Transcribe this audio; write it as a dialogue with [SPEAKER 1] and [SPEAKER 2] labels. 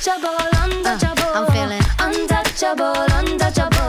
[SPEAKER 1] untouchable, untouchable. Uh, I'm feeling untouchable, untouchable.